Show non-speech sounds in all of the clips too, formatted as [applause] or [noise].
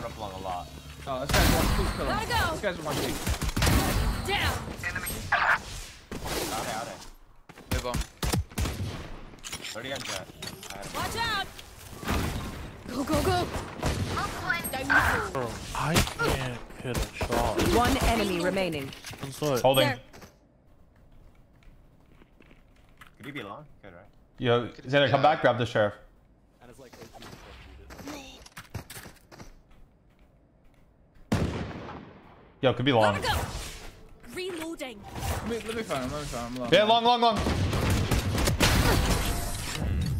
I'm up along a lot. Oh, this guy's one. Please kill him. Gotta go. This guy's one big. Down. Out there, out there. Move on. 30 on Jett. I had him. Watch out. Go, go, go. Bro, I can't hit a shot. One enemy remaining. It's like, Holding. There. Could he be long? Good, right? Yo, Xander, come back, grab the sheriff. Yo, could be long. Gotta go. Reloading. Let me, let me find him. Let me find him. Yeah, long, long, long.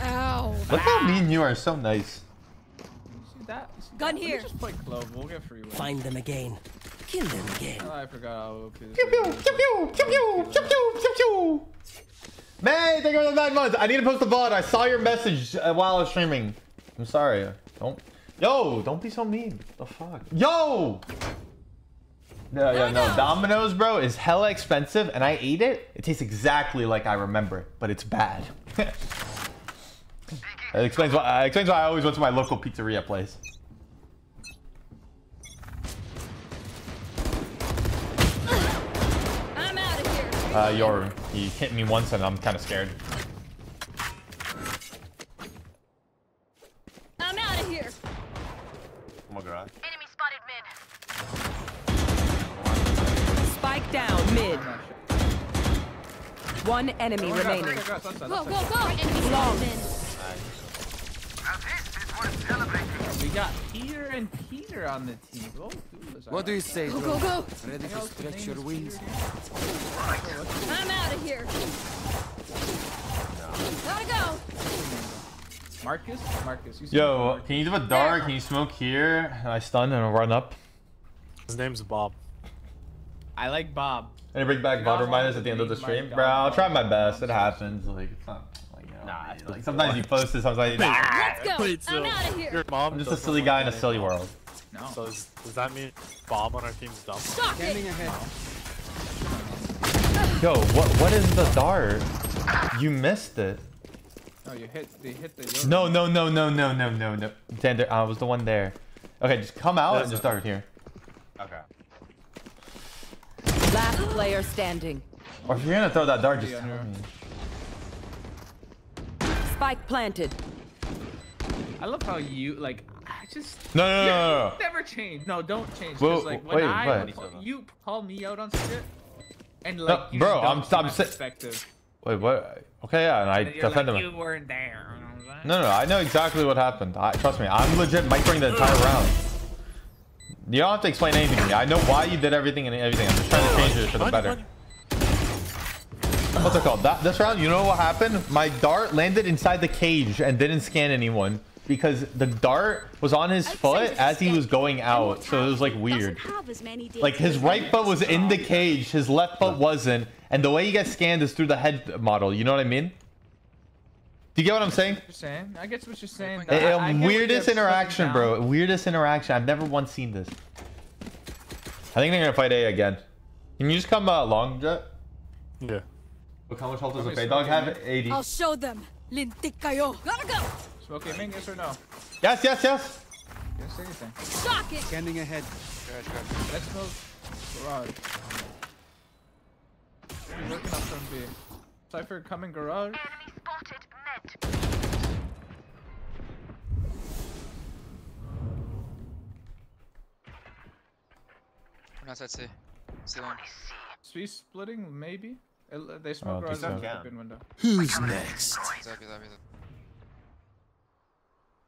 Ow. Look how me and you are so nice. See that? See Gun that? Let me here. Just play club. We'll get free win. Find them again. Kill them again. Oh, I forgot how OP this Pew, pew, is. pew, pew, pew, pew, pew, pew, pew, pew. May, thank you for the nine months. I need to post the VOD. I saw your message uh, while I was streaming. I'm sorry. Don't. Yo, don't be so mean. What the fuck? Yo! No, no, no. Domino's, bro, is hella expensive, and I ate it. It tastes exactly like I remember, but it's bad. [laughs] it explains why. Uh, explains why I always went to my local pizzeria place. I'm out of here. Uh, your, he hit me once, and I'm kind of scared. I'm out of here. Come on, garage. Spike down mid. One enemy Oh remaining. my God, sunset, Go, go, go. Enemy Long. We got Peter and Peter on the team. Oh, dude, What do you say, Go, bro? go, go. Ready to stretch your wings? I'm out of here. Gotta go. Marcus? Marcus, you Yo, Marcus. can you do a dart? Can you smoke here? I stun and run up. his name's Bob. I like Bob. And bring back God VOD reminders at the end of the stream. Bro, I'll try my best. It happens. Like, it's not, like, you know, Nah, it's like, sometimes you post it, sometimes you nah. Let's go. Wait, so I'm out of here. your mom I'm just a silly guy in a silly world. No. So is, does that mean Bob on our team's dumb? Shock it. Yo, what what is the dart? You missed it. No, you hit. They hit the. No, no, no, no, no, no, no, no. Xander, I was the one there. Okay, just come out There's and just a- dart here. Okay. Last player standing. Or if you're gonna throw that dart, just tell me. Spike planted. I love how you like. I just. No, no, no, Yeah, no, no. you [laughs] Never change. No, don't change. Whoa, Cause like when wait, I what? you call me out on shit, and like you bro, don't I'm- see I'm my perspective. Wait, what? Okay, yeah, and I And defended like, him. you weren't there. you know what I'm saying? No, no, I know exactly what happened. I, trust me, I'm legit microing the entire round. You don't have to explain anything to me. I know why you did everything and everything. I'm just trying to change it for the better. What's it called? That, this round, you know what happened? My dart landed inside the cage and didn't scan anyone because the dart was on his foot as he was going out. So it was like weird. Like his right foot was in the cage, his left foot wasn't, and the way you get scanned is through the head model. You know what I mean? Do you get what I'm saying? You're saying? I guess what you're saying. I- I weirdest interaction, bro. Weirdest interaction. I've never once seen this. I think they're gonna fight A again. Can you just come uh, long, Jett? Yeah. Look how much health does Okay, a Fade Dog have? 80. I'll show them. Lintik kayo. Gotta go. Smoky Ming, yes or no? Yes, yes, yes. Yes, anything. Shock it. Scanning ahead. Garage, garage. Let's move. Garage. He's working up from B. Cypher coming garage. Not side C. C long. Sweet splitting, maybe? They oh, smoke Oh, garage so. out the open window. Who's next? Exactly, exactly.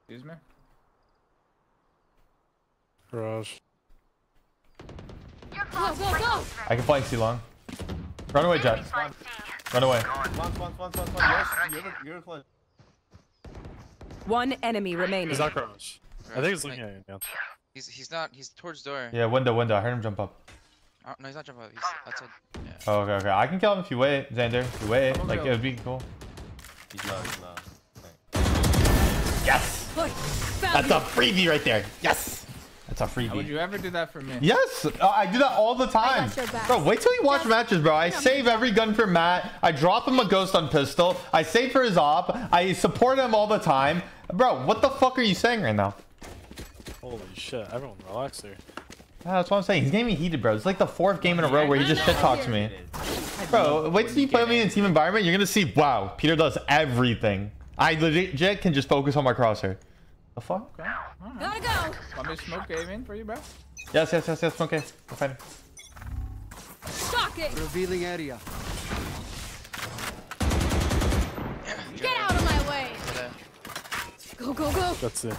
Excuse me? Garage. Go, go, go. I can flank C long. Run away, Jett. Run away. Once, once, once, once, once. Yes, you're, you're close. One enemy remaining. Is that garage? I think it's looking at you. Yeah. He's he's not. He's towards door. Yeah, window, window. I heard him jump up. Oh, no, he's not jumping. up. He's outside. Yeah. Oh, okay, okay. I can kill him if you wait, Xander. If you wait, I'm like it would be cool. He's low, he's low. Yes. Look, That's a freebie right there. Yes. That's a How would you ever do that for me? Yes, uh, I do that all the time. got your back. Bro, wait till you watch matches, bro. I save every gun for Matt. I drop him a ghost on pistol. I save for his op. I support him all the time. Bro, what the fuck are you saying right now? Holy shit, everyone relax there. Ah, that's what I'm saying. He's getting me heated, bro. It's like the fourth game in a row where he just shit talks me. Bro, wait till you play me in team environment. You're gonna see, wow, Peter does everything. I legit can just focus on my crosshair. The fuck? Okay. Alright. Gotta go. Want me to smoke game in for you, bro? Yes, yes, yes, yes. Okay, we're fine. Shocking. Revealing area. Get out of my way. Go, go, go. That's it.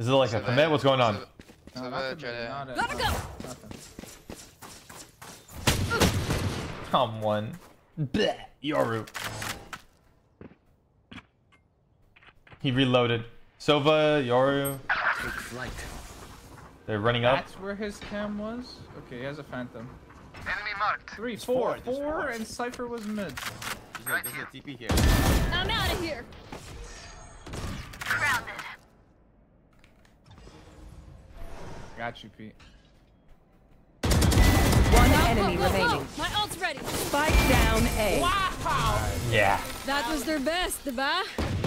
Is it like a commit? What's going on? No, not the try mid, to- not. Gotta go. Come one. Bleh. Yoru. He reloaded. Sova, Yoru. Take flight. They're running up. That's where his cam was? Okay, he has a phantom. Enemy marked. Three, There's four, four, there's four, four. and Cypher was mid. There's a, there's a TP here. I'm out of here. Got you, Pete. One oh, enemy oh, remaining. Oh, My ult's ready. Spike down A. Wow. Yeah. That was their best, Deba.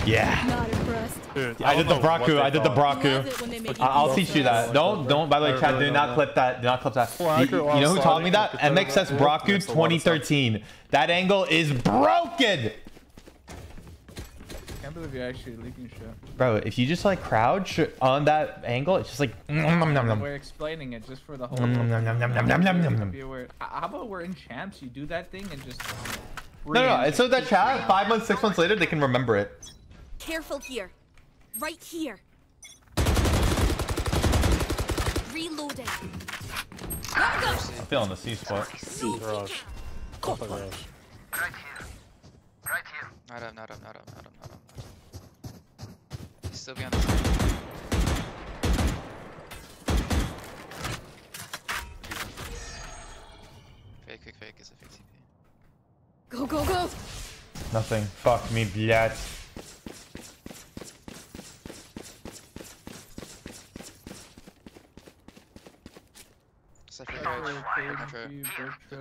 Yeah. Not impressed. Dude, I, I did the Braku. I did the Braku. I'll teach you that. Don't, don't. By the way, Chad, do not clip that. Do not clip that. You, you know who taught me that? MXS Braku 2013. That angle is broken. Can't you're actually leaking shit. Bro, if you just like crouch on that angle, it's just like. nom, nom, nom, nom. We're explaining it just for the whole. Nom, nom, nom, nom, nom, nom, nom, nom, nom, nom. Be aware. H- How about we're in champs? You do that thing and just. No, no, no. It's so that chat, five months, six months later, they can remember it. Careful here. Right here. Reloading. I'm feeling the C spot. Garage. Off the garage. Right here. Right here. Not up, not up, not up, not up, not up still be on the side. Fake, fake, fake is a fake TP. Go, go, go! Nothing. Fuck me, блядь.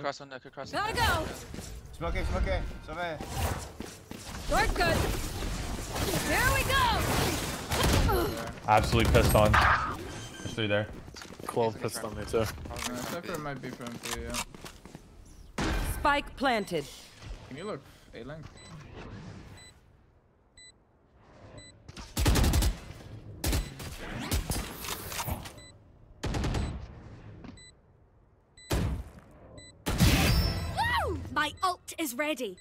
Cross one, could cross Gotta go! Smoke it, smoke it, smoke it. Dark gun! Absolutely pissed on. There's three there. 12 pissed on me too. Probably not Cypher might be from three, yeah. Spike planted. Can you look A length? Woo! My ult is ready.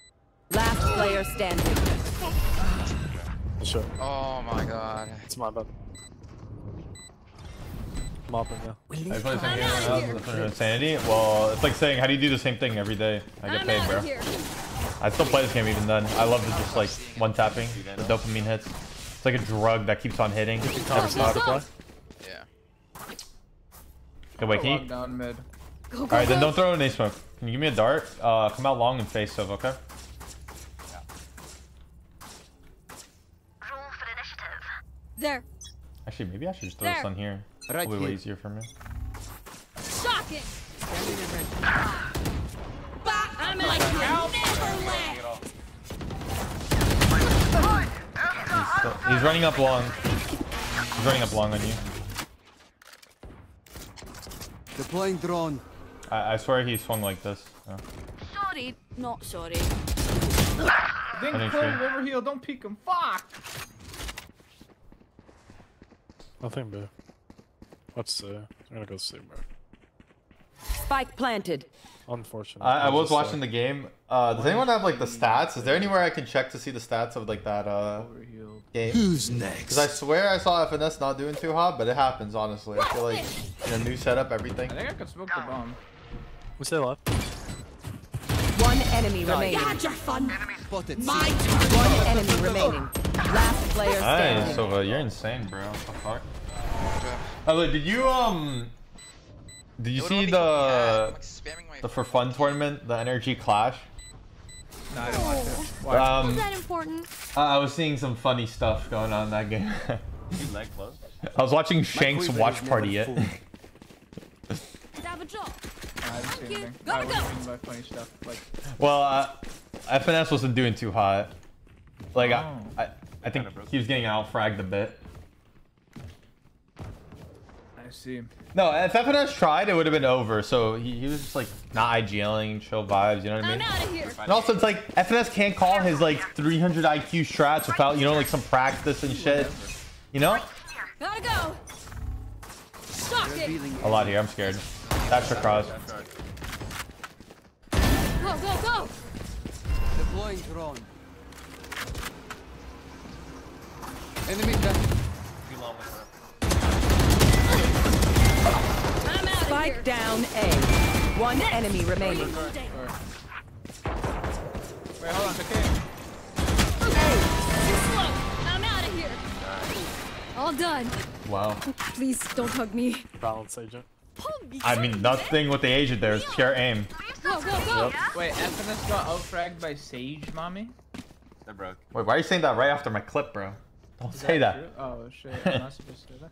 Last player standing. Sure. Oh my god. It's my bad. Mopping now. I play the same game right now, Insanity? Well, it's like saying, how do you do the same thing every day? I get I'm paid, bro. here. I still play this game even then. I love the just like one tapping, the dopamine hits. It's like a drug that keeps on hitting. Never Go, stops. go, go. Yeah. Okay, wait, can you? down mid. Go, go, Alright, then don't throw an ace smoke. Can you give me a dart? Uh, come out long and face of, okay? There. Actually, maybe I should just throw There. this on here. Right Probably way here. easier for me. Shocking. Bah, I'm like you never left. He's, still- he's running up long. He's running up long on you. Deploying drone. I, I swear he swung like this. Oh. Sorry, not sorry. Didn't think. River Heel, don't peek him. Fuck! Nothing bad. Let's see. I'm gonna go see, bro. Spike planted. Unfortunate. I, I was Just, uh, watching the game. Uh, does anyone have like the stats? Is there anywhere I can check to see the stats of like that uh game? Who's next? Because next? I swear I saw FNS not doing too hot, but it happens honestly. I feel like in a new setup, everything. I think I could smoke the bomb. We still left. One enemy remaining. Had your fun. Spotted. My turn. One enemy remaining. Last player Nice, standing. Sova, you're insane, bro. What the fuck? Metro. Oh, look, did you um? Did you It see only kill me, yeah, the like, the for fun tournament, the Energy Clash? No, I didn't watch it. Why? Was Um, that important? I I was seeing some funny stuff going on in that game. You leg close. [laughs] I was watching Shanks quiver watch party never it. full. Did I have a job? I didn't see Thank you. anything. I was go. thinking funny stuff. Like, well, uh, FNS wasn't doing too hot. Like Oh. I, I, I think he was getting out fragged a bit. I see. No, if FNS tried, it would have been over. So he, he was just like not IGLing, chill vibes. You know what I mean? I'm mean? out of here. And also, it's like FNS can't call his like 300 IQ strats without you know like some practice and shit. You know? Gotta go. Shock it. Revealing A lot here. I'm scared. Dash across. That's right. Go, go, go. Deploying drone. Enemy down. Too long with her. I'm out of Spike here. down A. One enemy remaining. Reloading. Wait, hold on. Okay. Too slow. I'm out of here. All done. Wow. [laughs] Please don't hug me. Balance agent. I mean, nothing with the agent there. It's pure aim. Go, go, go. Wait, FNS got outfragged by Sage, mommy? They're broke. Wait, why are you saying that right after my clip, bro? Don't say that. True? Oh shit, I'm not supposed to do that.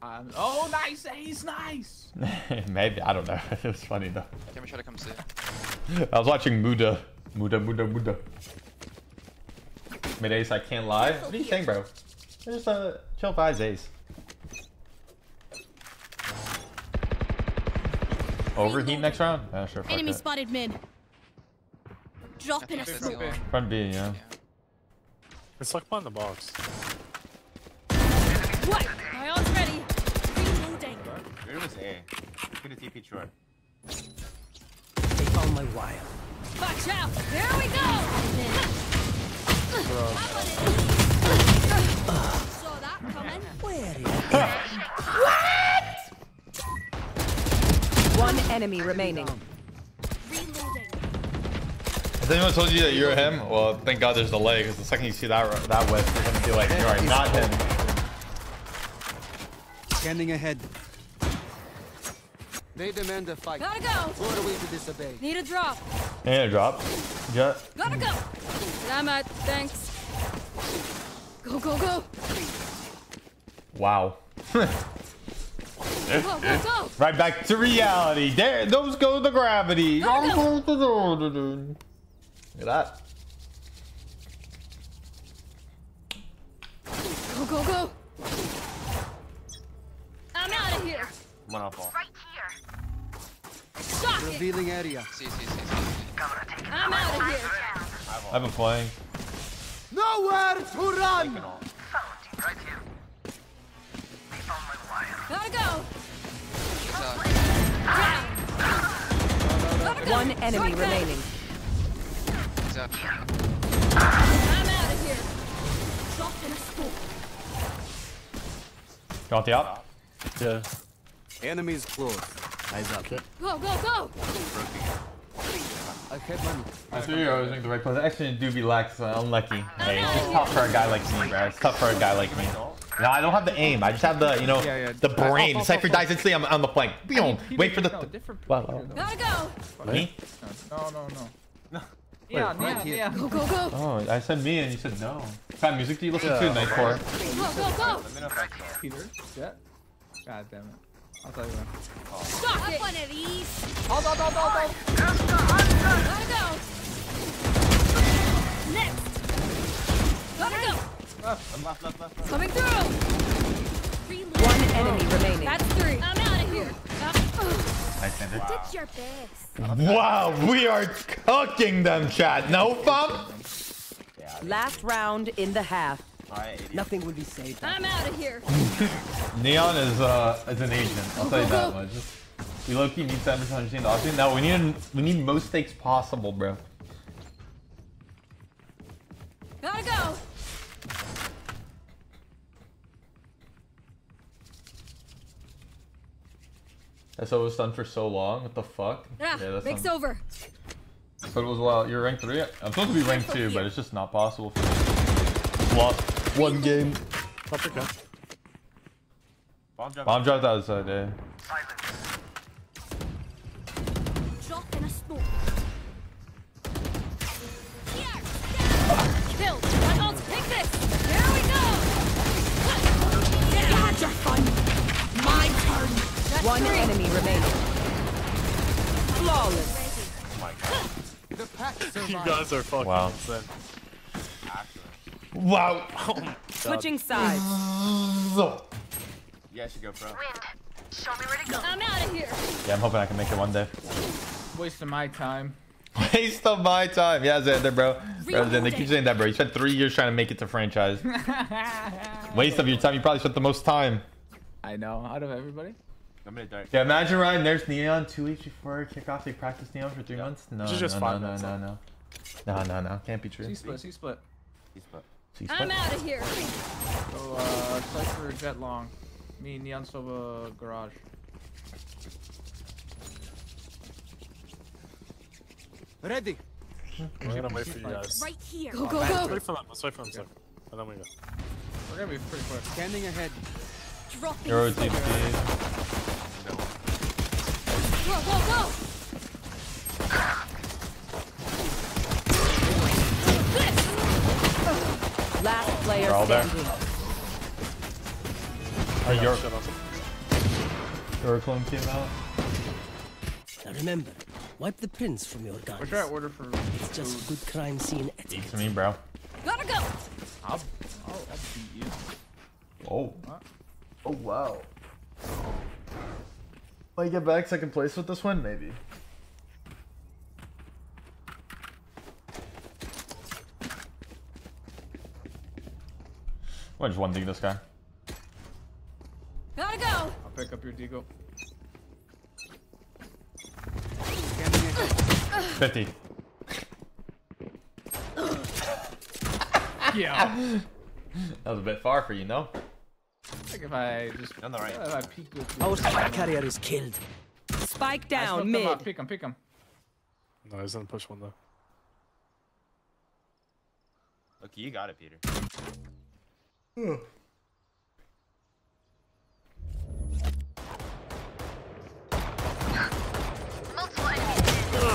Um, oh, nice ace, nice. [laughs] Maybe I don't know. [laughs] It was funny though. Can we try to come see? [laughs] I was watching Muda, Muda, Muda, Muda. Mid ace, I can't lie. What are you saying, bro? Just uh, chill five ace. Overheat next round? Yeah, sure. Enemy it. spotted mid. I Dropping a think smoke. Front B, yeah. It's like behind the box. What? My ult's ready. Reloading. Where was A? Could have TP short. Take all my wire. Watch out. Here we go. Saw that coming. [laughs] One enemy remaining. Reloading. Has anyone told you that you're him? Well, thank God there's delay, because the second you see that that whip, you're gonna be like, you are not him. Scanning ahead. They demand a fight. Gotta go. Who are we to disobey? Need a drop. And a drop. Jett. Gotta go. I'm out. Thanks. Go, go, go. Wow. Go, go, go. right back to reality. There, those go the gravity. Gotta Look at that. Go, go, go. I'm out of here. One off ball. Right here. Shock it. Revealing area. See, see, see, see. see. I'm out of here. I've been playing. Nowhere to run. Taking all. Found. Right here. They found my wire. Gotta go. He's out. Down. Gotta go. One enemy Short remaining. He's out. I'm out of here. Drop in a scoop. You want the op? Yeah. Enemies close. Eyes up. Go, go, go. I have money. I see you always make the right play. Actually, do be lax, uh, unlucky. Hey, it's just tough for a guy like me, bro. It's tough for a guy like me. No, I don't have the aim. I just have the, you know, Yeah, yeah. the brain. Oh, oh, Cypher oh, dies instantly. I'm on the flank. Boom. He Wait for the. no, different Wow, player, wow. though. Gotta go. Me? No, no, no. No. Yeah, right yeah, here. yeah. [laughs] Go, go, go. Oh, I said me and you said no. What kind of music do you listen to, Nightcore? Go, go, go. Let me know if I saw. Peter, Jett. God damn it. I'll tell you when. Shock it. one of these. Hold on, hold on, hold on. Gotta go. Next. Gotta go. Left, left, left, left. Coming through. One enemy remaining. That's three. I'm out of here. Nice, Xander. Did your best. Wow, we are cooking them, chat. No fun? Last round in the half. Alright, Nothing will be safe. I'm out of here. [laughs] Neon is uh is an agent. I'll tell you that much. We low key need seven to understand the option. No, we need we need most stakes possible, bro. Gotta go. SO it was done for so long. What the fuck? Yeah, that's mix un- over. But it was well. You're ranked three. I'm supposed to be ranked two, but it's just not possible. For me. Just lost one game. Top okay. Bomb drop. Bomb dropped outside. Yeah. Guys are fucking Wow. insane. Accurate. Wow. Switching sides. You guys should go pro. Show me where to go. I'm out of here. Yeah, I'm hoping I can make it one day. Wasting my time. Waste of my time. Yeah, Xander, bro. Bro, Xander, they keep saying that, bro. You spent three years trying to make it to franchise. [laughs] Waste of your time. You probably spent the most time. I know. Out of everybody. I'm gonna dart. Yeah, imagine Ryan. There's Neon two weeks before kickoff. They practice Neon for three months. No, This just no, five no, no, minutes, no, huh? no, no, no, no. Can't be true. C split. C split. He's but See, I'm out of here. So uh, Cypher Jett Long. Me Neon Sova Garage. Ready. We're gonna wait for you guys. Right here. Go, go, go. Wait for them. Let's wait for them. a second. And then we go. We're gonna be pretty quick. Scanning ahead. Dropping. Euro smoke. TP. Go, go, go. Player They're all there. standing. Are your your clone came out? Now remember, wipe the prints from your guns. What's your order for? It's just good crime scene etiquette. Eat to me, bro. Gotta go. I'll, I'll, I'll beat you. Oh. Oh wow. Might get back second place with this one, maybe. I just one dig this guy. Gotta go. I'll pick up your deagle. 50. Yeah. [laughs] That was a bit far for you, no? like if I just On the right. if I peek with you. Our spike carrier is killed. Spike down smoked him mid. up. Pick him. Pick him. No, he's gonna push one though. Look, you got it, Peter. Multiple.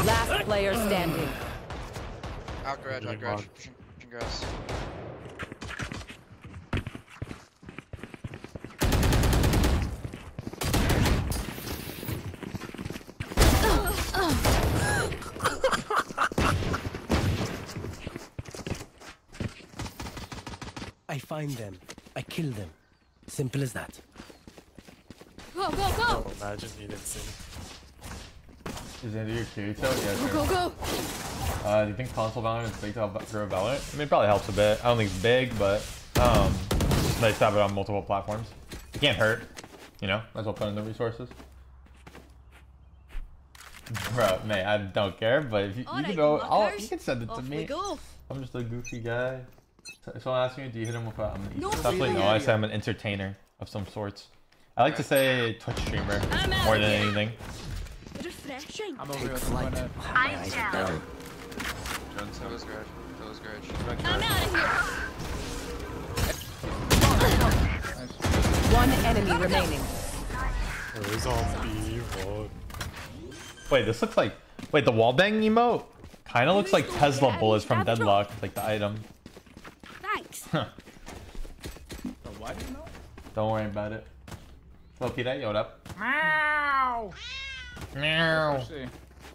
Last player standing. Out garage, out garage. mod. Pushing, pushing grass. Find them. I kill them. Simple as that. Go, go, go. Oh, imagine you didn't see me. Is Andy your Kirito? Yeah, Go, sure. go, go. Uh, do you think console Valorant is big to help grow Valorant? I mean, it probably helps a bit. I don't think it's big, but um, it's nice to have it on multiple platforms. It can't hurt, you know. Might as well put in the resources. [laughs] Bro, man, I don't care, but if you, you can go, I'll, you can send it to me. I'm just a goofy guy. So, someone asking me, do you hit him with a? I'm No, definitely really? no. I say I'm an entertainer of some sorts. I like to say Twitch streamer more than anything. Refreshing. I'm over here with someone. Eyes down. Jones, That was garage. That was garage. I'm out of here. nice. One enemy remaining. Oh, he's on B. Wait, this looks like. Wait, the wallbang emote kind of looks like Tesla bullets from Deadlock, like the item. Thanks. So why do you know? Don't worry about it. Well, Peter, yo, what up? Meow. Meow.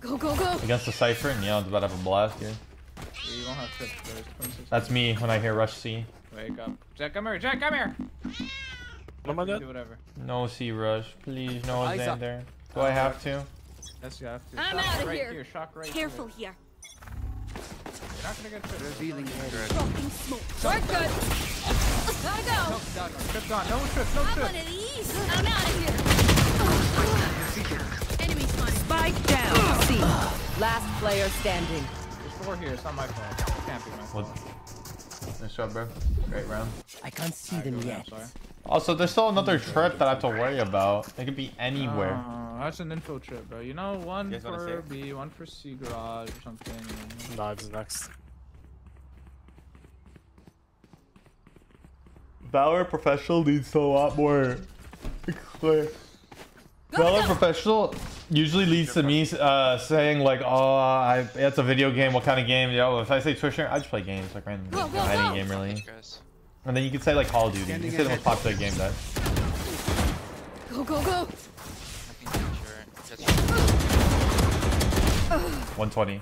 Go, go, go. Against the Cypher, and Neon's about to have a blast here. Yeah, you don't have tips. There's That's me when I hear Rush C. Wake up. Jack, come here. Jack, come here. What am I Do dead? whatever. No C Rush. Please, no Eyes up. Xander. Do I have to? Yes, you have to. I'm Shock outta right here. Shock right Careful here. here. You're not gonna get tripped. Revealing area. Dropping smoke. We're good. [laughs] Gotta go. No, no, no. Tripped on. No trip. No Have trip. one of these. I'm out of here. Enemy spotted. Spike down C. Last player standing. There's four here. It's not my fault. It can't be my What? Nice job, bro. Great round. I can't see Alright, them yet. I'm sorry. Also, there's still another trip that I have to worry about. It could be anywhere. Uh, that's an info trip, bro. You know, one You for B, one for C garage or something. Knives next. Valor Professional needs to a lot more clear. Valor Professional usually leads to me uh, saying like, "Oh, I, it's a video game. What kind of game?" Yo, if I say Twitch I just play games like random, Go, go, any go. game really. Push grass. And then you could say like Call of Duty. You can say the most ahead. popular game that. Go, go, go. I think sure. Just 120.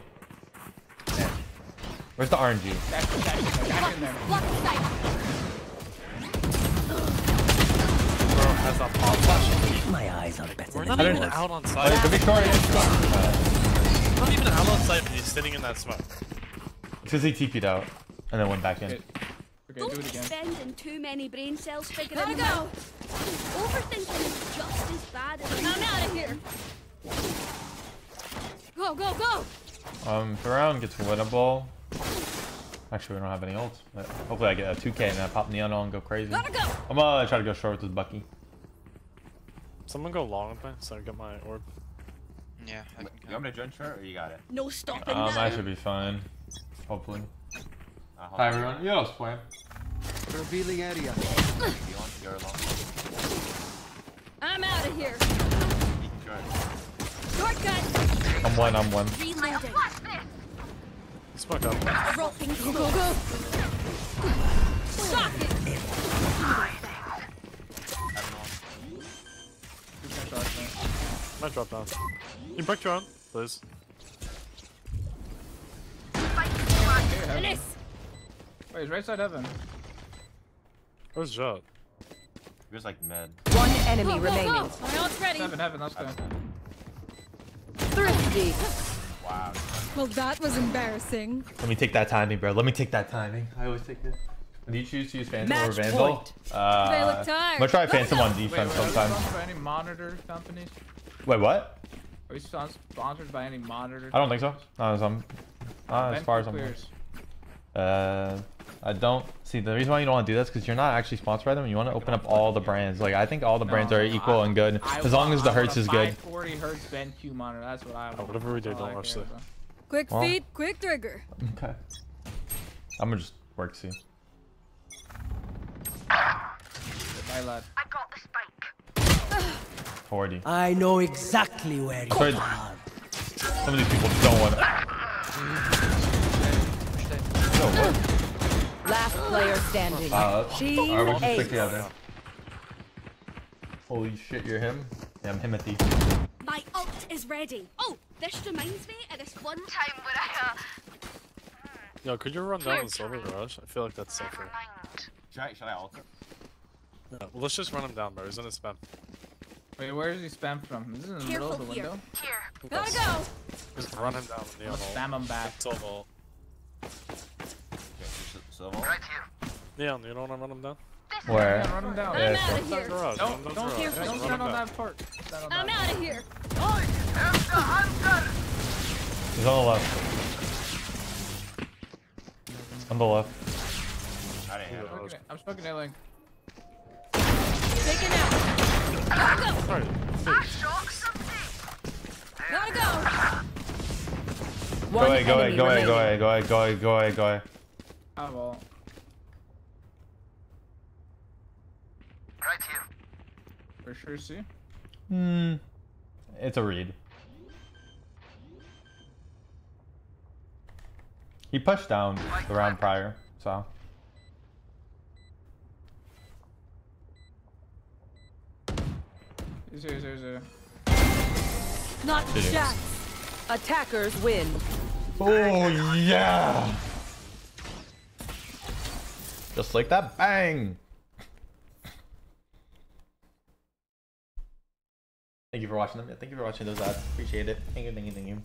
Where's the RNG? Jack, Jack, Jack in there. Block the. Bro, has up. My eyes are better We're than not even yours. out on Oh, site. it could be short. We're not even out on site when he's sitting in that smoke. Because he TP'd out and then went back in. Okay, okay do Don't it be again. spending too many brain cells figuring Gotta them go. out. Overthinking is just as bad as I'm out of here. Go, go, go! Um, if the round gets winnable. Actually, we don't have any ults. But hopefully, I get a 2k and then I pop Neon on and go crazy. Gotta go! I'm gonna try to go short with this Bucky. Someone go long with me so I get my orb. Yeah, I You can want me to join short or you got it? No stopping Um, now. I should be fine. Hopefully. Uh, hold Hi everyone. Yeah, I was playing. Revealing area. You want? You're alone. I'm out of here. You can. Shortcut! I'm one. I'm one. Reloading. Smoke up. Dropping go, go, go! Shock it! I don't know. Two point shots, man. Might drop down. You break your own, please. Finish! Wait, he's right side heaven. Where's Jot? He was like med. One enemy Go, go, remaining. go! My ult's ready. Heaven, heaven, let's go. Thrifty. Wow. Well, that was embarrassing. Let me take that timing, bro. Let me take that timing. I always take it. Do you choose to use Phantom Match or Vandal? point. Uh, They look tired. I'm gonna try Go, go, Phantom go. on Wait, wait, defense are we sponsored by any monitor companies? Wait, what? Are we sponsored by any monitor? I don't think so. Not as, I'm, not as far as I'm. clears. Uh, I don't see the reason why you don't want to do this because you're not actually sponsored by them. You want to open up all the brands. Like I think all the brands are equal I- and good I as long want- as the hertz is good. 540 hertz BenQ monitor. That's what I oh, want. whatever we do, don't I rush it. Quick Well. feet, quick trigger. Okay. I'm gonna just work see. My lad. I got the spike. 40. I know exactly where you Sorry. are. Some of these people don't want to. Yo, what? Last player standing. Uh, Team Alright, we should eight. stick together. Holy shit, you're him? Yeah, I'm Himothy. My ult is ready. Oh, this reminds me of this one time Time where I, uh, Yo, could you run down the silver garage? I feel like that's safer. Should I, should I ult? Yeah, well, let's just run him down, bro. He's in his spam. Wait, where is he spam from? This is in the middle of the here. window. Here. Gotta go! Just run him down with Neon. Spam him back. Silver ult. Okay, so, so, so Right here. Neon, you don't want to run him down? Where? Yeah, run him down. I'm it's out of here. garage. Don't, run down don't, garage. don't Run stand him on down. that part. On I'm out of here. Here's the hunter. He's on the left. On the left. I didn't have it. Smoking it. I'm smoking a link. Taken out. Gotta go! Sorry. Gotta go! Go One ahead, go ahead, go ahead, go remaining. ahead, go ahead, go ahead, go ahead, go ahead. Ah, well. Right here. For sure, see? Hmm. It's a read. He pushed down the round prior, so. He's here, he's here, he's here. Not Did it. Jack. Attackers win. Oh yeah! Just like that, bang! Thank you for watching them. Thank you for watching those ads. Appreciate it. Thank you, thank you, thank you.